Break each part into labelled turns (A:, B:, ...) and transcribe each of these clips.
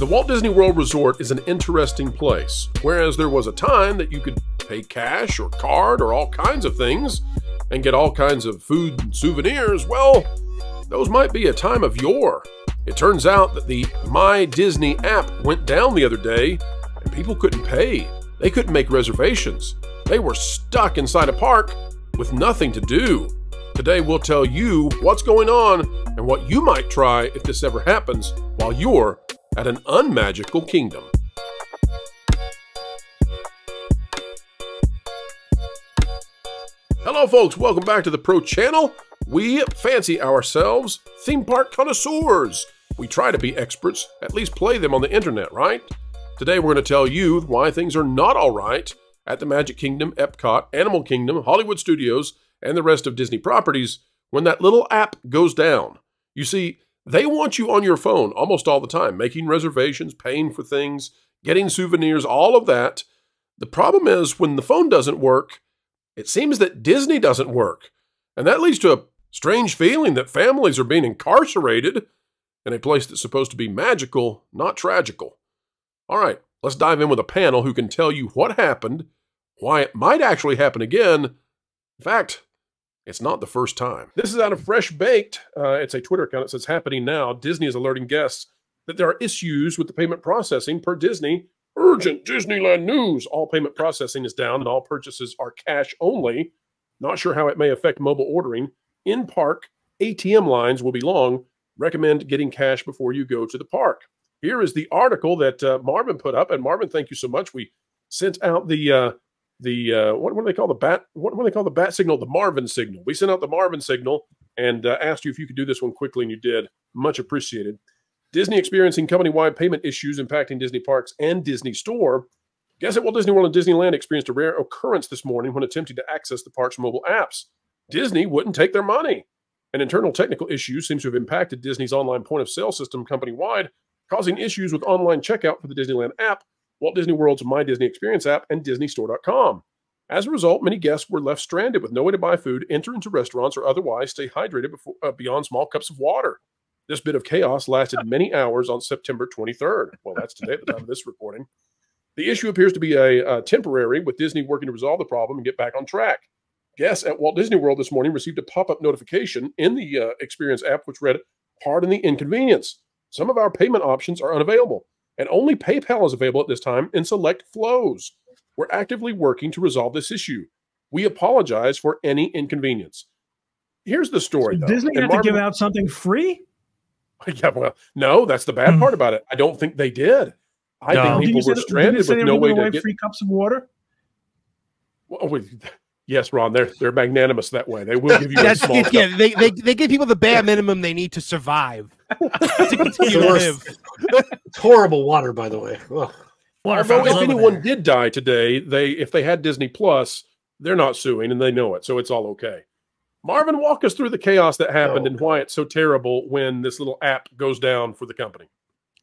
A: The Walt Disney World Resort is an interesting place. Whereas there was a time that you could pay cash or card or all kinds of things and get all kinds of food and souvenirs, well, those might be a time of yore. It turns out that the My Disney app went down the other day and people couldn't pay. They couldn't make reservations. They were stuck inside a park with nothing to do. Today, we'll tell you what's going on and what you might try if this ever happens while you're at an unmagical kingdom. Hello, folks. Welcome back to the Pro Channel. We fancy ourselves theme park connoisseurs. We try to be experts, at least play them on the internet, right? Today, we're going to tell you why things are not all right at the Magic Kingdom, Epcot, Animal Kingdom, Hollywood Studios, and the rest of Disney properties when that little app goes down. You see, they want you on your phone almost all the time, making reservations, paying for things, getting souvenirs, all of that. The problem is when the phone doesn't work, it seems that Disney doesn't work. And that leads to a strange feeling that families are being incarcerated in a place that's supposed to be magical, not tragical. All right, let's dive in with a panel who can tell you what happened, why it might actually happen again. In fact, it's not the first time. This is out of Fresh Baked. Uh, it's a Twitter account. It says, happening now. Disney is alerting guests that there are issues with the payment processing per Disney. Urgent Disneyland news. All payment processing is down and all purchases are cash only. Not sure how it may affect mobile ordering. In park, ATM lines will be long. Recommend getting cash before you go to the park. Here is the article that uh, Marvin put up. And Marvin, thank you so much. We sent out the uh, the uh, what, what do they call the bat? What, what do they call the bat signal? The Marvin signal. We sent out the Marvin signal and uh, asked you if you could do this one quickly, and you did. Much appreciated. Disney experiencing company-wide payment issues impacting Disney parks and Disney Store. Guess at Walt Disney World and Disneyland experienced a rare occurrence this morning when attempting to access the park's mobile apps. Disney wouldn't take their money. An internal technical issue seems to have impacted Disney's online point of sale system company wide, causing issues with online checkout for the Disneyland app Walt Disney World's My Disney Experience app, and DisneyStore.com. As a result, many guests were left stranded with no way to buy food, enter into restaurants, or otherwise stay hydrated before, uh, beyond small cups of water. This bit of chaos lasted many hours on September 23rd. Well, that's today at the time of this recording. The issue appears to be a uh, temporary, with Disney working to resolve the problem and get back on track. Guests at Walt Disney World this morning received a pop-up notification in the uh, Experience app, which read, "Pardon the inconvenience. Some of our payment options are unavailable and only PayPal is available at this time in select flows. We're actively working to resolve this issue. We apologize for any inconvenience. Here's the story.
B: So Disney had Marvin, to give out something free.
A: Yeah, well, no, that's the bad hmm. part about it. I don't think they did. I no. think people were stranded with no way to get
B: free cups of water.
A: Well, Yes, Ron, they're they're magnanimous that way. They will give you
C: That's,
A: a small
C: yeah, they, they they give people the bare minimum they need to survive to continue to live.
D: It's horrible water, by the way. Ugh.
A: Although if anyone there. did die today, they if they had Disney Plus, they're not suing and they know it, so it's all okay. Marvin, walk us through the chaos that happened oh, and why it's so terrible when this little app goes down for the company.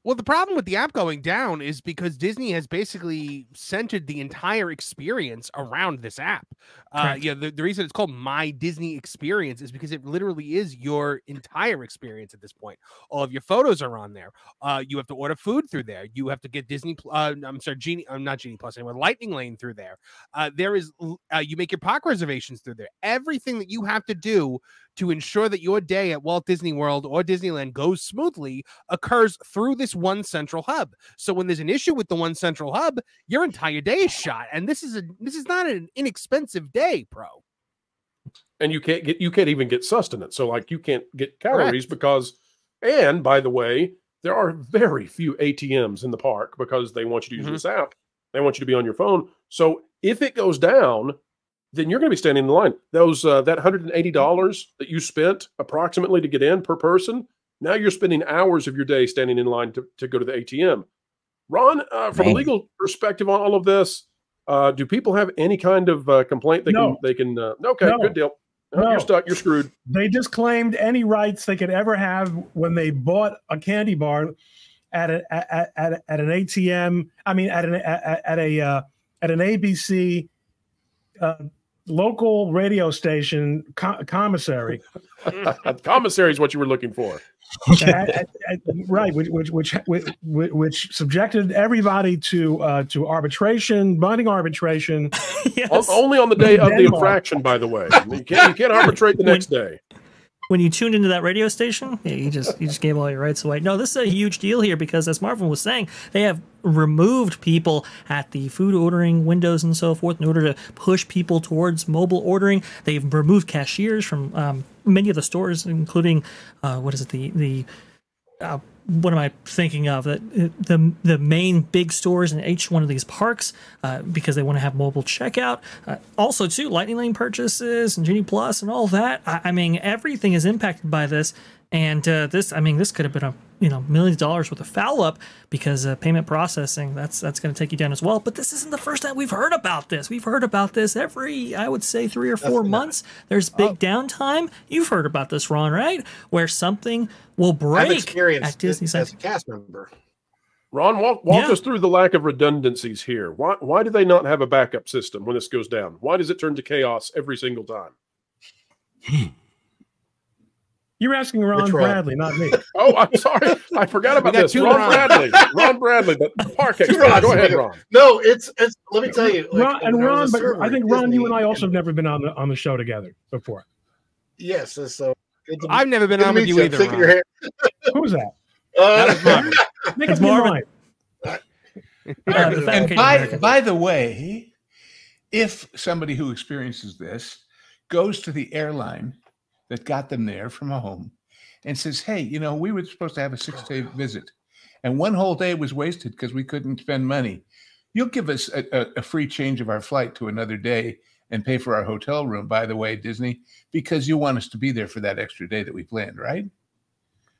C: Well, the problem with the app going down is because Disney has basically centered the entire experience around this app. Uh, yeah, the, the reason it's called My Disney Experience is because it literally is your entire experience at this point. All of your photos are on there. Uh, you have to order food through there. You have to get Disney. Uh, I'm sorry, Genie. I'm not Genie Plus anymore. Lightning Lane through there. Uh, there is. Uh, you make your park reservations through there. Everything that you have to do to ensure that your day at Walt Disney World or Disneyland goes smoothly occurs through this one central hub. So when there's an issue with the one central hub, your entire day is shot. And this is a this is not an inexpensive day, pro.
A: And you can't get you can't even get sustenance. So like you can't get calories Correct. because and by the way, there are very few ATMs in the park because they want you to use mm-hmm. this app. They want you to be on your phone. So if it goes down, then you're going to be standing in line. Those uh, that hundred and eighty dollars that you spent approximately to get in per person. Now you're spending hours of your day standing in line to, to go to the ATM. Ron, uh, from a legal perspective on all of this, uh, do people have any kind of uh, complaint they no. can they can? Uh, okay, no. good deal. No. You're stuck. You're screwed.
B: They disclaimed any rights they could ever have when they bought a candy bar at a, at, at, at an ATM. I mean, at an at, at a uh, at an ABC uh, local radio station co- commissary.
A: commissary is what you were looking for.
B: right, which which which which, which subjected everybody to uh, to arbitration, binding arbitration.
A: yes. Only on the day of the infraction, by the way. You can't, you can't arbitrate the next day
E: when you tuned into that radio station, you just you just gave all your rights away. No, this is a huge deal here because, as Marvin was saying, they have removed people at the food ordering windows and so forth in order to push people towards mobile ordering. They've removed cashiers from um, many of the stores, including uh, what is it the the uh, what am I thinking of? That the the main big stores in each one of these parks uh, because they want to have mobile checkout. Uh, also, too, Lightning Lane purchases and Genie Plus and all that. I, I mean, everything is impacted by this. And uh, this, I mean, this could have been a you know millions of dollars worth of foul up because uh, payment processing that's that's going to take you down as well. But this isn't the first time we've heard about this. We've heard about this every I would say three or four months. There's big oh. downtime. You've heard about this, Ron, right? Where something will break
D: I've experienced at Disney as a cast member.
A: Ron, walk, walk yeah. us through the lack of redundancies here. Why why do they not have a backup system when this goes down? Why does it turn to chaos every single time?
B: You're asking Ron Bradley, not me.
A: oh, I'm sorry. I forgot about this. Ron, Ron Bradley. Ron Bradley, the park expert. Go ahead, Ron.
D: No, it's it's. Let me tell you.
B: Like, Ron, and Ron, but I think Ron, you and I also have never been on the on the show together before.
D: Yes, so
C: I've never been on with you either.
B: Who's that? Uh, that Make Marvin.
F: Uh, and by, by the way, if somebody who experiences this goes to the airline that got them there from home and says, Hey, you know, we were supposed to have a six day visit and one whole day was wasted because we couldn't spend money. You'll give us a, a, a, free change of our flight to another day and pay for our hotel room, by the way, Disney, because you want us to be there for that extra day that we planned, right?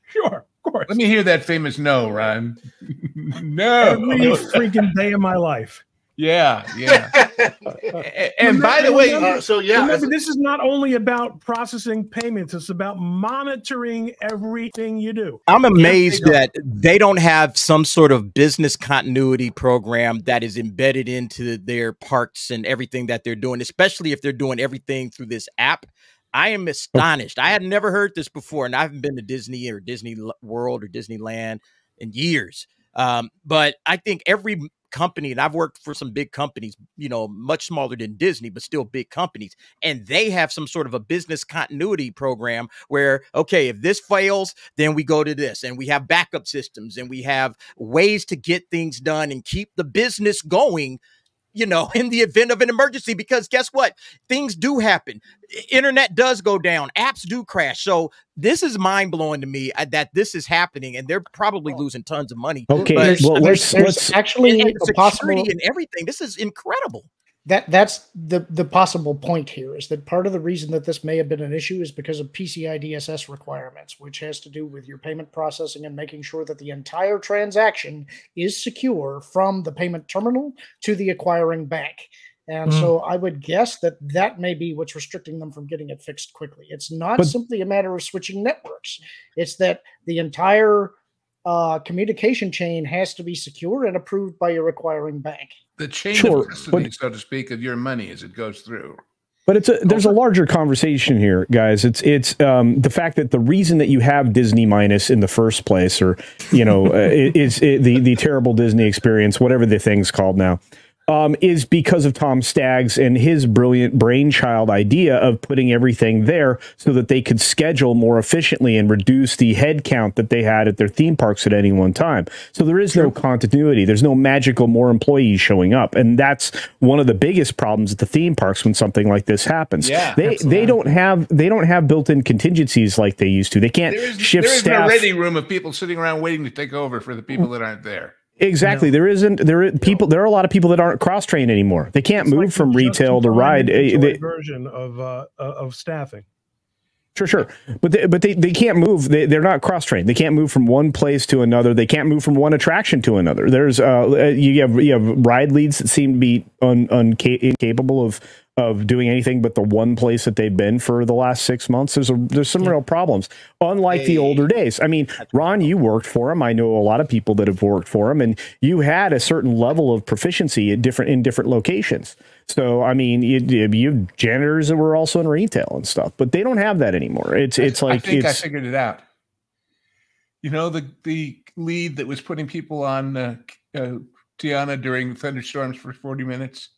B: Sure, of course.
F: Let me hear that famous no, Ron. no.
B: Every freaking day of my life.
F: Yeah, yeah. and, by the way,
B: uh, so yeah, remember, this is not only about processing payments; it's about monitoring everything you do.
G: I'm amazed they that they don't have some sort of business continuity program that is embedded into their parks and everything that they're doing, especially if they're doing everything through this app. I am astonished. I had never heard this before, and I haven't been to Disney or Disney World or Disneyland in years. Um, but I think every company, and I've worked for some big companies, you know, much smaller than Disney, but still big companies, and they have some sort of a business continuity program where, okay, if this fails, then we go to this, and we have backup systems, and we have ways to get things done and keep the business going you know, in the event of an emergency, because guess what? Things do happen. Internet does go down, apps do crash. So this is mind blowing to me uh, that this is happening, and they're probably losing tons of money.
H: Okay, but, well, there's, there's
G: actually and, and possible and everything. This is incredible
I: that that's the the possible point here is that part of the reason that this may have been an issue is because of PCI DSS requirements, which has to do with your payment processing and making sure that the entire transaction is secure from the payment terminal to the acquiring bank. And mm. so I would guess that that may be what's restricting them from getting it fixed quickly. It's not but, simply a matter of switching networks. It's that the entire uh, communication chain has to be secure and approved by your acquiring bank
F: the chain sure, of custody, but, so to speak, of your money as it goes through.
H: But it's a, there's a larger conversation here, guys. It's it's um, the fact that the reason that you have Disney minus in the first place, or you know, uh, is, is the the terrible Disney experience, whatever the thing's called now um, is because of Tom Staggs and his brilliant brainchild idea of putting everything there so that they could schedule more efficiently and reduce the head count that they had at their theme parks at any one time. So there is no continuity. There's no magical more employees showing up. And that's one of the biggest problems at the theme parks when something like this happens. Yeah, they absolutely. they don't have they don't have built-in contingencies like they used to. They can't there is, shift there is staff.
F: no ready room of people sitting around waiting to take over for the people that aren't there.
H: Exactly. No. There isn't there is people there are a lot of people that aren't cross trained anymore. They can't it's move like from retail to ride.
B: Eh, they, version of uh, uh, of staffing.
H: Sure, sure, but they, but they, they can't move. They, they're not cross trained. They can't move from one place to another. They can't move from one attraction to another. There's uh you have you have ride leads that seem to be un, unca- incapable of of doing anything but the one place that they've been for the last six months. There's a there's some yeah. real problems. Unlike hey. the older days. I mean, Ron, you worked for him. I know a lot of people that have worked for him, and you had a certain level of proficiency in different in different locations. So I mean, you, you have janitors that were also in retail and stuff, but they don't have that anymore. It's it's like
F: I think
H: it's,
F: I figured it out. You know the the lead that was putting people on uh, uh, Tiana during thunderstorms for 40 minutes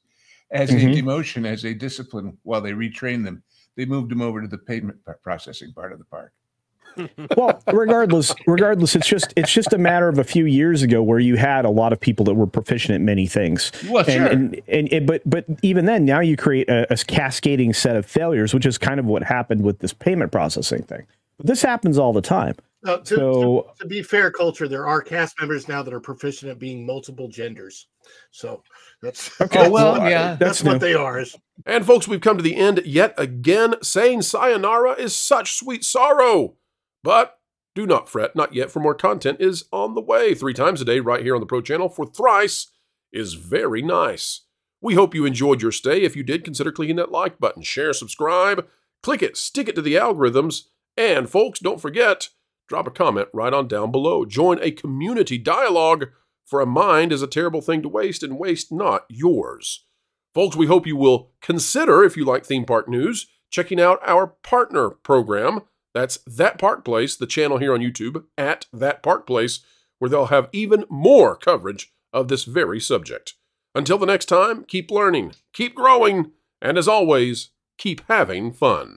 F: as mm-hmm. a demotion, as a discipline while they retrain them. They moved them over to the payment processing part of the park.
H: well, regardless, regardless, it's just it's just a matter of a few years ago where you had a lot of people that were proficient at many things.
F: Well, and,
H: sure. And, and, and, but but even then, now you create a, a, cascading set of failures, which is kind of what happened with this payment processing thing. But this happens all the time.
D: Uh, to, so, to, to, be fair, culture, there are cast members now that are proficient at being multiple genders. So that's
F: okay. Oh, well, yeah,
D: that's, that's what they are.
A: And folks, we've come to the end yet again. Saying sayonara is such sweet sorrow. But do not fret, not yet, for more content is on the way three times a day right here on the Pro Channel for thrice is very nice. We hope you enjoyed your stay. If you did, consider clicking that like button, share, subscribe, click it, stick it to the algorithms, and folks, don't forget, drop a comment right on down below. Join a community dialogue, for a mind is a terrible thing to waste, and waste not yours. Folks, we hope you will consider, if you like theme park news, checking out our partner program that's That Park Place, the channel here on YouTube, at That Park Place, where they'll have even more coverage of this very subject. Until the next time, keep learning, keep growing, and as always, keep having fun.